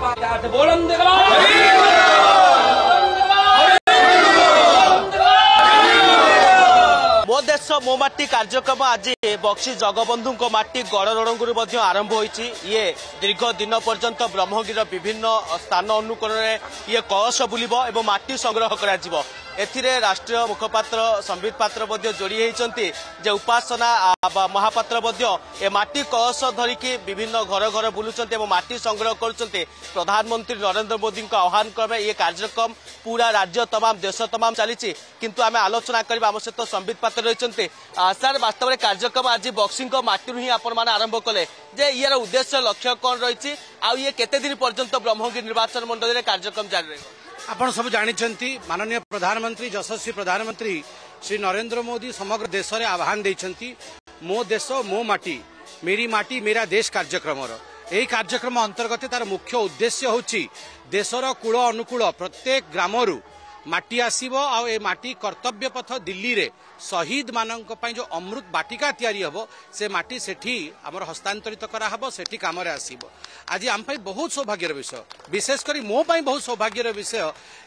ମୋ ଦେଶ ମୋ ମାଟି କାର୍ଯ୍ୟକ୍ରମ ଆଜି ବକ୍ସି ଜଗବନ୍ଧୁଙ୍କ ମାଟି ଗଡ଼ରଣଗୁରୁ ମଧ୍ୟ ଆରମ୍ଭ ହୋଇଛି ଇଏ ଦୀର୍ଘ ଦିନ ପର୍ଯ୍ୟନ୍ତ ବ୍ରହ୍ମଗିରିର ବିଭିନ୍ନ ସ୍ଥାନ ଅନୁକୋଣରେ ଇଏ କଳସ ବୁଲିବ ଏବଂ ମାଟି ସଂଗ୍ରହ କରାଯିବ ଏଥିରେ ରାଷ୍ଟ୍ରୀୟ ମୁଖପାତ୍ର ସମ୍ବିତ ପାତ୍ର ମଧ୍ୟ ଯୋଡ଼ି ହୋଇଛନ୍ତି ଯେ ଉପାସନା ମହାପାତ୍ର ମଧ୍ୟ ଏ ମାଟି କଳସ ଧରିକି ବିଭିନ୍ନ ଘର ଘର ବୁଲୁଛନ୍ତି ଏବଂ ମାଟି ସଂଗ୍ରହ କରୁଛନ୍ତି ପ୍ରଧାନମନ୍ତ୍ରୀ ନରେନ୍ଦ୍ର ମୋଦିଙ୍କ ଆହ୍ୱାନ କ୍ରମେ ଏ କାର୍ଯ୍ୟକ୍ରମ ପୁରା ରାଜ୍ୟ ତମାମ ଦେଶ ତମାମ ଚାଲିଛି କିନ୍ତୁ ଆମେ ଆଲୋଚନା କରିବା ଆମ ସହିତ ସମ୍ବିତ ପାତ୍ର ରହିଛନ୍ତି ସାର୍ ବାସ୍ତବରେ କାର୍ଯ୍ୟକ୍ରମ ଆଜି ବକ୍ସିଙ୍କ ମାଟିରୁ ହିଁ ଆପଣମାନେ ଆରମ୍ଭ କଲେ ଯେ ইয়ার উদ্দেশ্য লক্ষ্য কন রয়েছে আউ ইয়ে কেতে দিন পর্যন্ত ব্রহ্মগিরি নির্বাচন মন্ডলীর কার্যক্রম জারি রয়েছে ଆପଣ ସବୁ ଜାଣିଛନ୍ତି ମାନନୀୟ ପ୍ରଧାନମନ୍ତ୍ରୀ ଯଶସ୍ୱୀ ପ୍ରଧାନମନ୍ତ୍ରୀ ଶ୍ରୀ ନରେନ୍ଦ୍ର ମୋଦି ସମଗ୍ର ଦେଶରେ ଆହ୍ୱାନ ଦେଇଛନ୍ତି ମୋ ଦେଶ ମୋ ମାଟି ମେରି ମାଟି ମେରା ଦେଶ କାର୍ଯ୍ୟକ୍ରମର ଏହି କାର୍ଯ୍ୟକ୍ରମ ଅନ୍ତର୍ଗତ ତାର ମୁଖ୍ୟ ଉଦ୍ଦେଶ୍ୟ ହେଉଛି ଦେଶର କୂଳ ଅନୁକୂଳ ପ୍ରତ୍ୟେକ ଗ୍ରାମରୁ ମାଟି ଆସିବ ଆଉ ଏ ମାଟି କର୍ତ୍ତବ୍ୟ ପଥ ଦିଲ୍ଲୀରେ ଶହୀଦମାନଙ୍କ ପାଇଁ ଯେଉଁ ଅମୃତ ବାଟିକା ତିଆରି ହେବ ସେ ମାଟି ସେଠି ଆମର ହସ୍ତାନ୍ତରିତ କରାହେବ ସେଠି କାମରେ ଆସିବ ଆଜି ଆମ ପାଇଁ ବହୁତ ସୌଭାଗ୍ୟର ବିଷୟ ବିଶେଷ କରି ମୋ ପାଇଁ ବହୁତ ସୌଭାଗ୍ୟର ବିଷୟ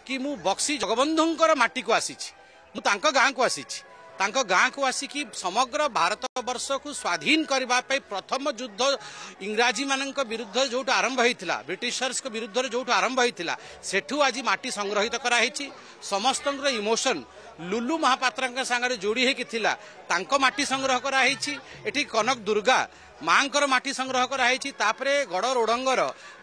କି ମୁଁ ବକ୍ସି ଜଗବନ୍ଧୁଙ୍କର ମାଟିକୁ ଆସିଛି ମୁଁ ତାଙ୍କ ଗାଁକୁ ଆସିଛି ତାଙ୍କ ଗାଁକୁ ଆସିକି ସମଗ୍ର ଭାରତ ବର୍ଷକୁ ସ୍ୱାଧୀନ କରିବା ପାଇଁ ପ୍ରଥମ ଯୁଦ୍ଧ ଇଂରାଜୀମାନଙ୍କ ବିରୁଦ୍ଧରେ ଯେଉଁଠୁ ଆରମ୍ଭ ହୋଇଥିଲା ବ୍ରିଟିଶର୍ସଙ୍କ ବିରୁଦ୍ଧରେ ଯେଉଁଠୁ ଆରମ୍ଭ ହୋଇଥିଲା ସେଠୁ ଆଜି ମାଟି ସଂଗ୍ରହିତ କରାହେଇଛି ସମସ୍ତଙ୍କର ଇମୋସନ୍ ଲୁଲୁ ମହାପାତ୍ରଙ୍କ ସାଙ୍ଗରେ ଯୋଡ଼ି ହେଇକି ଥିଲା ତାଙ୍କ ମାଟି ସଂଗ୍ରହ କରାହେଇଛି ଏଠି କନକ ଦୁର୍ଗା ମାଙ୍କର ମାଟି ସଂଗ୍ରହ କରାହେଇଛି ତାପରେ ଗଡ଼ ରୋଡ଼ଙ୍ଗର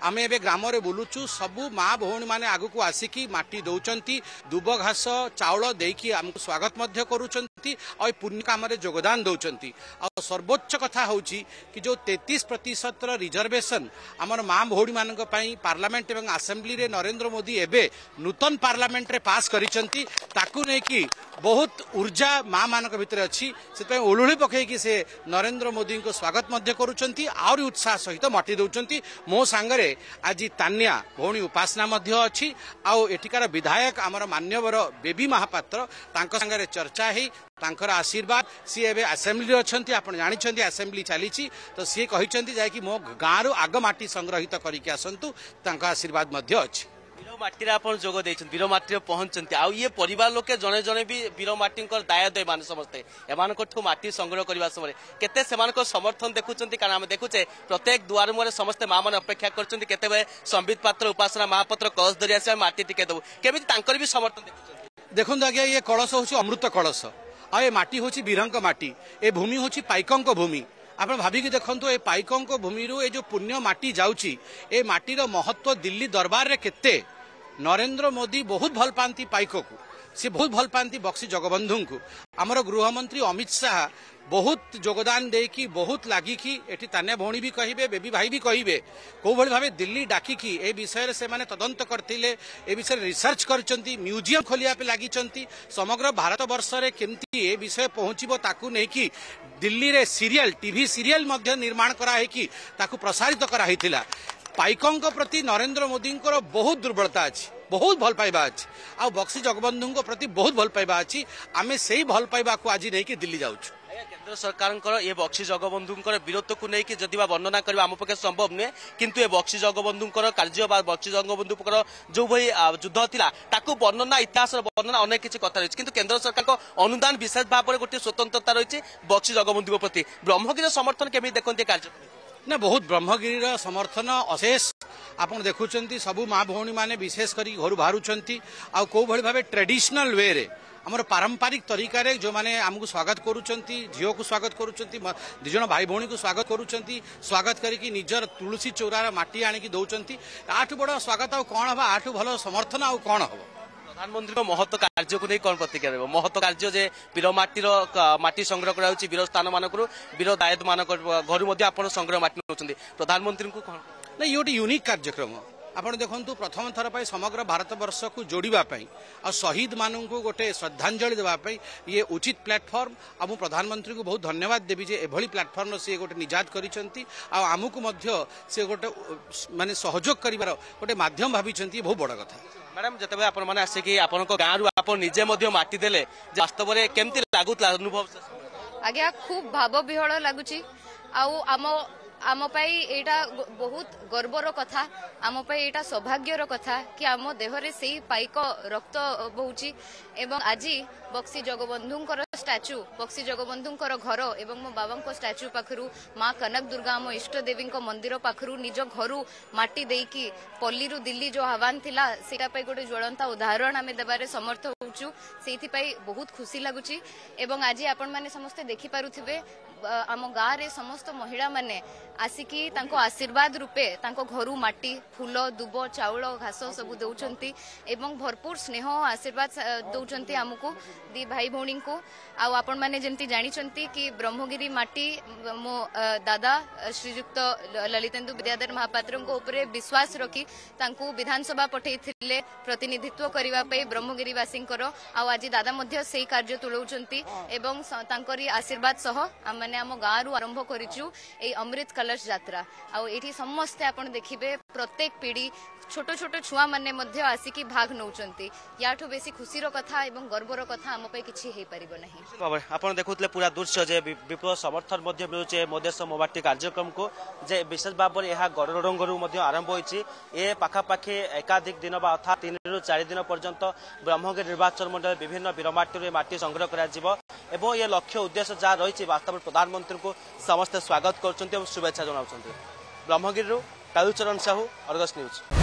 ଆମେ ଏବେ ଗ୍ରାମରେ ବୁଲୁଛୁ ସବୁ ମା ଭଉଣୀମାନେ ଆଗକୁ ଆସିକି ମାଟି ଦେଉଛନ୍ତି ଦୁବ ଘାସ ଚାଉଳ ଦେଇକି ଆମକୁ ସ୍ୱାଗତ ମଧ୍ୟ କରୁଛନ୍ତି ଆଉ ପୁଣ୍ୟ କାମରେ ଯୋଗଦାନ ଦେଉଛନ୍ତି ଆଉ ସର୍ବୋଚ୍ଚ କଥା ହେଉଛି କି ଯେଉଁ ତେତିଶ ପ୍ରତିଶତର ରିଜର୍ଭେସନ୍ ଆମର ମା ଭଉଣୀମାନଙ୍କ ପାଇଁ ପାର୍ଲାମେଣ୍ଟ ଏବଂ ଆସେମ୍ବ୍ଲିରେ ନରେନ୍ଦ୍ର ମୋଦି ଏବେ ନୂତନ ପାର୍ଲାମେଣ୍ଟରେ ପାସ୍ କରିଛନ୍ତି ତାକୁ ନେଇକି ବହୁତ ଉର୍ଜା ମା ମାନଙ୍କ ଭିତରେ ଅଛି ସେଥିପାଇଁ ଉଳୁଳି ପକେଇକି ସେ ନରେନ୍ଦ୍ର ମୋଦିଙ୍କୁ ସ୍ୱାଗତ ମଧ୍ୟ କରୁଛନ୍ତି ଆହୁରି ଉତ୍ସାହ ସହିତ ମାଟି ଦେଉଛନ୍ତି ମୋ ସାଙ୍ଗରେ ଆଜି ତାନିଆ ଭଉଣୀ ଉପାସନା ମଧ୍ୟ ଅଛି ଆଉ ଏଠିକାର ବିଧାୟକ ଆମର ମାନ୍ୟବର ବେବି ମହାପାତ୍ର ତାଙ୍କ ସାଙ୍ଗରେ ଚର୍ଚ୍ଚା ହେଇ ତାଙ୍କର ଆଶୀର୍ବାଦ ସିଏ ଏବେ ଆସେମ୍ବଲିରେ ଅଛନ୍ତି ଆପଣ ଜାଣିଛନ୍ତି ଆସେମ୍ବଲି ଚାଲିଛି ତ ସିଏ କହିଛନ୍ତି ଯାଇକି ମୋ ଗାଁରୁ ଆଗ ମାଟି ସଂଗ୍ରହିତ କରିକି ଆସନ୍ତୁ ତାଙ୍କ ଆଶୀର୍ବାଦ ମଧ୍ୟ ଅଛି ବୀରମାଟିରେ ଆପଣ ଯୋଗ ଦେଇଛନ୍ତି ବୀରମାଟିରେ ପହଞ୍ଚନ୍ତି ଆଉ ଇଏ ପରିବାର ଲୋକେ ଜଣେ ଜଣେ ବି ବୀରମାଟିଙ୍କର ଦାୟଦ ଏମାନେ ସମସ୍ତେ ଏମାନଙ୍କଠୁ ମାଟି ସଂଗ୍ରହ କରିବା ସମୟରେ କେତେ ସେମାନଙ୍କ ସମର୍ଥନ ଦେଖୁଛନ୍ତି କାରଣ ଆମେ ଦେଖୁଛେ ପ୍ରତ୍ୟେକ ଦୁଆର ମୁହଁରେ ସମସ୍ତେ ମାଆମାନେ ଅପେକ୍ଷା କରୁଛନ୍ତି କେତେବେଳେ ସମ୍ବିତ ପାତ୍ର ଉପାସନା ମହାପାତ୍ର କଳସ ଧରି ଆସିବା ମାଟି ଟିକେ ଦେବୁ କେମିତି ତାଙ୍କର ବି ସମର୍ଥନ ଦେଖୁଛନ୍ତି ଦେଖନ୍ତୁ ଆଜ୍ଞା ଇଏ କଳସ ହେଉଛି ଅମୃତ କଳସ ଆଉ ଏ ମାଟି ହେଉଛି ବୀରଙ୍କ ମାଟି ଏ ଭୂମି ହେଉଛି ପାଇକଙ୍କ ଭୂମି ଆପଣ ଭାବିକି ଦେଖନ୍ତୁ ଏ ପାଇକଙ୍କ ଭୂମିରୁ ଏ ଯେଉଁ ପୁଣ୍ୟ ମାଟି ଯାଉଛି ଏ ମାଟିର ମହତ୍ତ୍ୱ ଦିଲ୍ଲୀ ଦରବାରରେ କେତେ ନରେନ୍ଦ୍ର ମୋଦି ବହୁତ ଭଲ ପାଆନ୍ତି ପାଇକକୁ সে বহুত ভাল পাঁতি বক্সি জগবন্ধুঙ্কু আমার গৃহমন্ত্রী অমিত শাহ বহুত যোগদান দেইকি বহুত লাগিকি এটি তানে ভৌণী বি কহবে বেবি ভাই বি কহবে কোভাবে ভাবে দিল্লি ডাকিকি এ বিষয়ে সে তদন্ত করলে এ বিষয়ে রিসর্চ করছেন মিউজিয়াম খোলা লাগিছেন সমগ্র ভারতবর্ষে কমিটি এ বিষয়ে পৌঁছব তাকে নেই দিল্লি সিরিয়াল টিভি সিরিয়াল নির্মাণ করা হয়েকি তাকে প্রসারিত করা হয়েছিল পাইকঙ্ প্রতি নরেন্দ্র মোদীঙ্কর বহুত দুর্বলতা আছে ବହୁତ ଭଲ ପାଇବା ଅଛି ଆଉ ବକ୍ସି ଜଗବନ୍ଧୁଙ୍କ ପ୍ରତି ବହୁତ ଭଲ ପାଇବା ଅଛି ଆମେ ସେଇ ଭଲ ପାଇବାକୁ ଆଜି ନେଇକି ଦିଲ୍ଲୀ ଯାଉଛୁ কেন্দ্র সরকারঙ্কর এ বক্সি জগবন্ধুঙ্কর বীরত্বকু নেইকি যদি বা বর্ণনা করা আম পক্ষে সম্ভব নুহে কিন্তু এ বক্সি জগবন্ধুঙ্কর কার্য বা বক্সি জগবন্ধুঙ্কর যেভাবে যুদ্ধ লা তাকে বর্ণনা ইতিহাসর বর্ণনা অনেক কিছু কথা রয়েছে কিন্তু কেন্দ্র সরকারক অনুদান বিশেষ ভাবে গোটিয়ে স্বতন্ত্রতা রয়েছে বক্সি জগবন্ধুঙ্ক প্রতি ব্রহ্মগির সমর্থন কেমি দেখতে কার্যক্রম ନା ବହୁତ ବ୍ରହ୍ମଗିରିର ସମର୍ଥନ ଅଶେଷ ଆପଣ ଦେଖୁଛନ୍ତି ସବୁ ମା ଭଉଣୀମାନେ ବିଶେଷ କରି ଘରୁ ବାହାରୁଛନ୍ତି ଆଉ କେଉଁଭଳି ଭାବେ ଟ୍ରେଡିସନାଲ ୱେରେ ଆମର ପାରମ୍ପରିକ ତରିକାରେ ଯେଉଁମାନେ ଆମକୁ ସ୍ୱାଗତ କରୁଛନ୍ତି ଝିଅକୁ ସ୍ୱାଗତ କରୁଛନ୍ତି ଦୁଇ ଜଣ ଭାଇ ଭଉଣୀକୁ ସ୍ୱାଗତ କରୁଛନ୍ତି ସ୍ୱାଗତ କରିକି ନିଜର ତୁଳସୀ ଚଉରାର ମାଟି ଆଣିକି ଦେଉଛନ୍ତି ଆଠୁ ବଡ଼ ସ୍ୱାଗତ ଆଉ କ'ଣ ହେବ ଆଠୁ ଭଲ ସମର୍ଥନ ଆଉ କ'ଣ ହେବ ପ୍ରଧାନମନ୍ତ୍ରୀଙ୍କ ମହତ କାର୍ଯ୍ୟକୁ ନେଇ କ'ଣ ପ୍ରତିକ୍ରିୟା ଦେବ ମହତ କାର୍ଯ୍ୟ ଯେ ବୀର ମାଟିର ମାଟି ସଂଗ୍ରହ କରାଯାଉଛି ବୀର ସ୍ଥାନମାନଙ୍କରୁ ବୀର ଦାୟତମାନଙ୍କ ଘରୁ ମଧ୍ୟ ଆପଣ ସଂଗ୍ରହ ମାଟି ନେଉଛନ୍ତି ପ୍ରଧାନମନ୍ତ୍ରୀଙ୍କୁ କ'ଣ ନାଇଁ ଇଏ ଗୋଟେ ୟୁନିକ୍ କାର୍ଯ୍ୟକ୍ରମ ଆପଣ ଦେଖନ୍ତୁ ପ୍ରଥମ ଥର ପାଇଁ ସମଗ୍ର ଭାରତବର୍ଷକୁ ଯୋଡ଼ିବା ପାଇଁ ଆଉ ଶହୀଦମାନଙ୍କୁ ଗୋଟେ ଶ୍ରଦ୍ଧାଞ୍ଜଳି ଦେବା ପାଇଁ ଇଏ ଉଚିତ ପ୍ଲାଟଫର୍ମ ଆଉ ମୁଁ ପ୍ରଧାନମନ୍ତ୍ରୀଙ୍କୁ ବହୁତ ଧନ୍ୟବାଦ ଦେବି ଯେ ଏଭଳି ପ୍ଲାଟଫର୍ମର ସିଏ ଗୋଟେ ନିଜାତ କରିଛନ୍ତି ଆଉ ଆମକୁ ମଧ୍ୟ ସେ ଗୋଟେ ମାନେ ସହଯୋଗ କରିବାର ଗୋଟେ ମାଧ୍ୟମ ଭାବିଛନ୍ତି ବହୁତ ବଡ଼ କଥା ମ୍ୟାଡ଼ାମ୍ ଯେତେବେଳେ ଆପଣମାନେ ଆସିକି ଆପଣଙ୍କ ଗାଁରୁ ଆପଣ ନିଜେ ମଧ୍ୟ ମାଟି ଦେଲେ ଯେ ବାସ୍ତବରେ କେମିତି ଲାଗୁଥିଲା ଅନୁଭବ ଆଜ୍ଞା ଖୁବ୍ ଭାବବିହଳ ଲାଗୁଛି ଆଉ ଆମ ଆମ ପାଇଁ ଏଇଟା ବହୁତ ଗର୍ବର କଥା ଆମ ପାଇଁ ଏଇଟା ସୌଭାଗ୍ୟର କଥା କି ଆମ ଦେହରେ ସେଇ ପାଇକ ରକ୍ତ ବହୁଛି ଏବଂ ଆଜି ବକ୍ସି ଜଗବନ୍ଧୁଙ୍କର स्टाच्यू बक्सी जगबंधु घर और मो बाबा स्टाच्यू पाखु माँ कनक दुर्गा आम इष्टदेवी मंदिर पाखु निज घर मटी पल्ली दिल्ली जो आहवान था गोटे ज्वलता उदाहरण आम देवे समर्थ होचु बहुत खुशी लगुच आज आपस्ते मैंने आम गाँव समस्त महिला मैंने आसिकी आशीर्वाद रूपे घर मटी फूल दुब चाउल घास सब दौरान भरपूर स्नेह आशीर्वाद दौरान आमको दी भाई भौणी ଆଉ ଆପଣମାନେ ଯେମିତି ଜାଣିଛନ୍ତି କି ବ୍ରହ୍ମଗିରି ମାଟି ମୋ ଦାଦା ଶ୍ରୀଯୁକ୍ତ ଲଲିତେନ୍ଦୁ ବିଦ୍ୟାଧର ମହାପାତ୍ରଙ୍କ ଉପରେ ବିଶ୍ୱାସ ରଖି ତାଙ୍କୁ ବିଧାନସଭା ପଠାଇଥିଲେ ପ୍ରତିନିଧିତ୍ୱ କରିବା ପାଇଁ ବ୍ରହ୍ମଗିରିବାସୀଙ୍କର ଆଉ ଆଜି ଦାଦା ମଧ୍ୟ ସେହି କାର୍ଯ୍ୟ ତୁଲାଉଛନ୍ତି ଏବଂ ତାଙ୍କରି ଆଶୀର୍ବାଦ ସହ ଆମେମାନେ ଆମ ଗାଁରୁ ଆରମ୍ଭ କରିଛୁ ଏଇ ଅମୃତ କଲର୍ସ ଯାତ୍ରା ଆଉ ଏଇଠି ସମସ୍ତେ ଆପଣ ଦେଖିବେ প্রত্যেক পিঢ়ি ছোট ছোট ছুঁয়ামানে ମଧ୍ୟ ଆସିକି ଭାଗ ନେଉଛନ୍ତି ୟାଠୁ ବେଶୀ ଖୁସିର କଥା ଏବଂ ଗର୍ବର କଥା ଆମ ପାଇଁ କିଛି ହେଇପାରିବ ନାହିଁ ଆପଣ ଦେଖୁଥିଲେ ପୁରା ଦୃଶ୍ୟ ଯେ ବିପୁଳ ସମର୍ଥନ ମଧ୍ୟ ମିଳୁଛି ଏ ମୋ ଦେଶ ମୋ ବାଟି କାର୍ଯ୍ୟକ୍ରମକୁ ଯେ ବିଶେଷ ଭାବରେ ଏହା ଗଡ଼ରଙ୍ଗରୁ ମଧ୍ୟ ଆରମ୍ଭ ହୋଇଛି ଏ ପାଖାପାଖି ଏକାଧିକ ଦିନ ବା ଅର୍ଥାତ୍ ତିନିରୁ ଚାରି ଦିନ ପର୍ଯ୍ୟନ୍ତ ବ୍ରହ୍ମଗିରି ନିର୍ବାଚନ ମଣ୍ଡଳୀ ବିଭିନ୍ନ ବୀରମାଟିରୁ ଏ ମାଟି ସଂଗ୍ରହ କରାଯିବ ଏବଂ ଏ ଲକ୍ଷ୍ୟ ଉଦ୍ଦେଶ୍ୟ ଯାହା ରହିଛି ବାସ୍ତବରେ ପ୍ରଧାନମନ୍ତ୍ରୀଙ୍କୁ ସମସ୍ତେ ସ୍ୱାଗତ କରୁଛନ୍ତି ଏବଂ ଶୁଭେଚ୍ଛା ଜଣାଉଛନ୍ତି ବ୍ରହ୍ମଗିରିରୁ कालुचरण साहू, अर्गस न्यूज